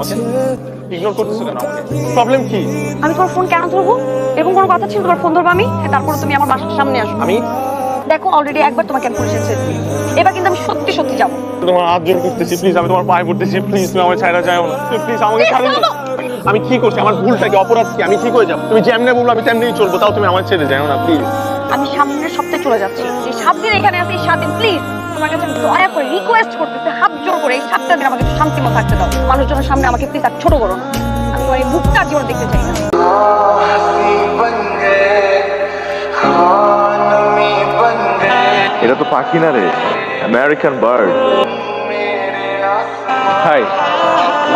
আমাকে? ইগনোর করতেছো কেন আমাকে? প্রবলেম কি? আমি তোমার ফোন কেন ধরবো? এরকম কোনো কথা ছিল? তোমার ফোন ধরবো আমি? তারপরে তুমি আমার বাসার সামনে আসো। আমি? দেখো অলরেডি একবার তোমাকে আমি পুলিশে ছেড়েছি এবার কিন্তু আমি সত্যি সত্যি যাব। তোমার হাত জোর করতেছি প্লিজ আমি তোমার পায়ে পড়তেছি প্লিজ তুমি আমার ছাড়া যাও না। প্লিজ আমাকে ছাড়ো না। আমি কি করছি? আমার ভুলটা কি? অপরাধ কি? আমি ঠিক হয়ে যাব? তুমি যেমনি বলব আমি তেমনি চলবো। তাও তুমি আমার ছেড়ে যাও না প্লিজ আমি সামনের সপ্তাহে চলে যাচ্ছি। এই সাত দিন এখানে আছি এই সাত দিন প্লিজ তোমার কাছে দয়া করে রিকোয়েস্ট করতেছি। হাত জোর করে এই সাতটা দিন আমাকে শান্তি মতো থাকতে দাও। মানুষজনের সামনে আমাকে প্লিজ আর ছোট করো না। আমি তোমার এই মুখটা জীবন দেখতে চাই না। এটা তো পাখি না রে আমেরিকান বার্ড হাই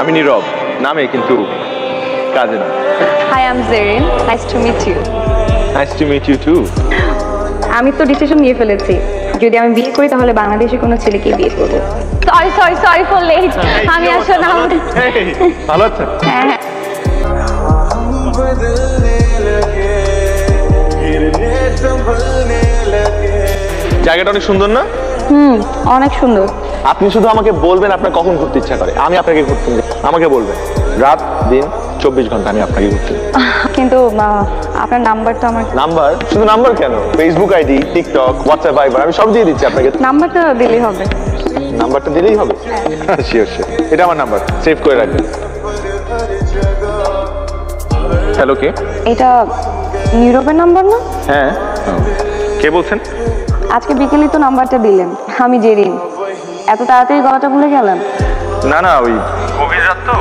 আমি নীরব নামে কিন্তু কাজে না। Hi I am Zerin nice to meet you nice to meet you too আমি তো ডিসিশন নিয়ে ফেলেছি। যদি আমি বিয়ে করি তাহলে বাংলাদেশে কোনো ছেলেকে বিয়ে করব। Sorry sorry sorry for late আমি আসলে ভালো আছেন হ্যাঁ হ্যাঁ। জায়গাটা অনেক সুন্দর না? হুম অনেক সুন্দর। আপনি শুধু আমাকে বলবেন আপনার কখন ঘুরতে ইচ্ছা করে। আমি আপনাকে ঘুরতে। আমাকে বলবেন। রাত দিন চব্বিশ ঘণ্টা আমি আপনাকে ঘুরতে। কিন্তু আপনার নাম্বার তো আমার নাম্বার? শুধু নাম্বার কেন? ফেসবুক আইডি টিকটক হোয়াটসঅ্যাপ ভাইবার আমি সব দিয়ে দিচ্ছি আপনাকে। নাম্বারটা দিলেই হবে। নাম্বারটা দিলেই হবে? শিওর শিওর এটা আমার নাম্বার সেভ করে রাখবেন। হ্যালো কে? এটা নীরবের নাম্বার না? হ্যাঁ। কে বলছেন? আজকে বিকেলে তো নাম্বারটা দিলেন আমি জেরিন। এত তাড়াতাড়ি গলাটা ভুলে গেলাম। না না ওই গভীর রাত তো।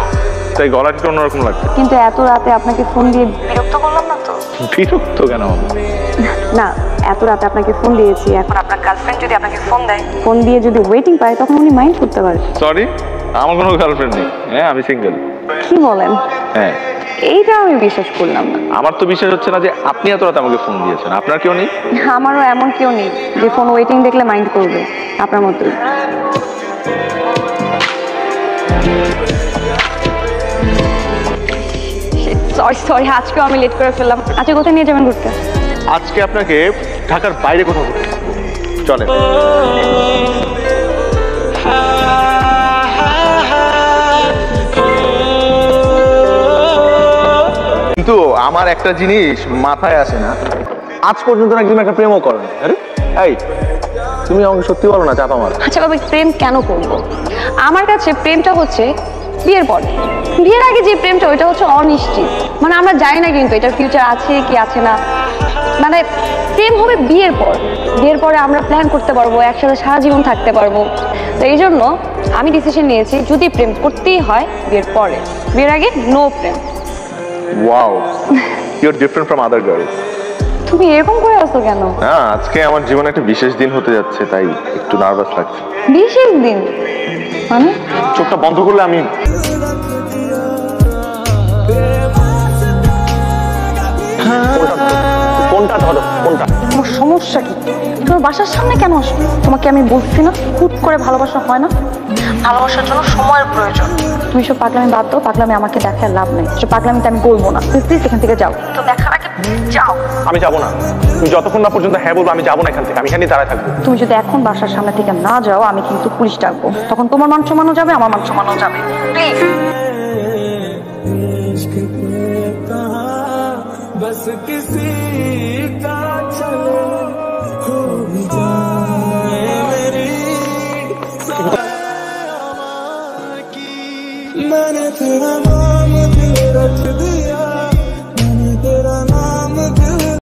তাই গলাটা একটু অন্যরকম লাগছে। কিন্তু এত রাতে আপনাকে ফোন দিয়ে বিরক্ত করলাম না তো? বিরক্ত কেন? হব? না এত রাতে আপনাকে ফোন দিয়েছি। এখন আপনার গার্লফ্রেন্ড যদি আপনাকে ফোন দেয় ফোন দিয়ে যদি ওয়েটিং পায় তখন উনি মাইন্ড করতে পারে। সরি আমার কোনো গার্লফ্রেন্ড নেই। হ্যাঁ আমি সিঙ্গেল কি বলেন? হ্যাঁ। এইটা আমি বিশ্বাস করলাম না। আমার তো বিশ্বাস হচ্ছে না যে আপনি এত রাতে আমাকে ফোন দিয়েছেন। আপনার কেউ নেই? আমারও এমন কেউ নেই যে ফোন ওয়েটিং দেখলে মাইন্ড করবে আপনার মতোই। সরি সরি আজকেও আমি লেট করে ফেললাম। আচ্ছা কোথায় নিয়ে যাবেন ঘুরতে? আজকে আপনাকে ঢাকার বাইরে কোথাও ঘুরতে চলেন। কিন্তু আমার একটা জিনিস মাথায় আসে না। আজ পর্যন্ত না একদম একটা প্রেমও করেন। আরে এই তুমি আমাকে সত্যি বলো না চাপ আমার আচ্ছা বাবা প্রেম কেন করব? আমার কাছে প্রেমটা হচ্ছে বিয়ের পরে। বিয়ের আগে যে প্রেমটা ওইটা হচ্ছে অনিশ্চিত। মানে আমরা জানি না কিন্তু এটার ফিউচার আছে কি আছে না। মানে প্রেম হবে বিয়ের পর। বিয়ের পরে আমরা প্ল্যান করতে পারব একসাথে সারা জীবন থাকতে পারব। তো এই জন্য আমি ডিসিশন নিয়েছি যদি প্রেম করতেই হয় বিয়ের পরে। বিয়ের আগে no Prem. Wow your different from other girl তুমি এরকম করে আসো কেন? হ্যাঁ আজকে আমার জীবনে একটা বিশেষ দিন হতে যাচ্ছে তাই একটু নার্ভাস লাগছে। বিশেষ দিন? মানে? চোখটা বন্ধ করলে আমি কোনটা ধরো কোনটা তোমার সমস্যা কি তোমার বাসার সামনে কেন আসো তোমাকে আমি বলছি না হুট করে ভালোবাসা হয় না ভালোবাসার জন্য সময়ের প্রয়োজন তুমি সব পাগলামি বাদ দাও পাগলামি আমাকে দেখার লাভ নেই সব পাগলামিতে আমি করবো না তুমি প্লিজ এখান থেকে যাও তো দেখার আগে যাও আমি যাবো না তুমি যতক্ষণ না পর্যন্ত হ্যাঁ বলবো আমি যাবো না এখান থেকে আমি এখানেই দাঁড়ায় থাকবো তুমি যদি এখন বাসার সামনে থেকে না যাও আমি কিন্তু পুলিশ ডাকবো তখন তোমার মান সম্মানও যাবে আমার মান সম্মানও যাবে প্লিজ इश्क पे कहा बस किसी मैंने तेरा नाम दिल रख दिया।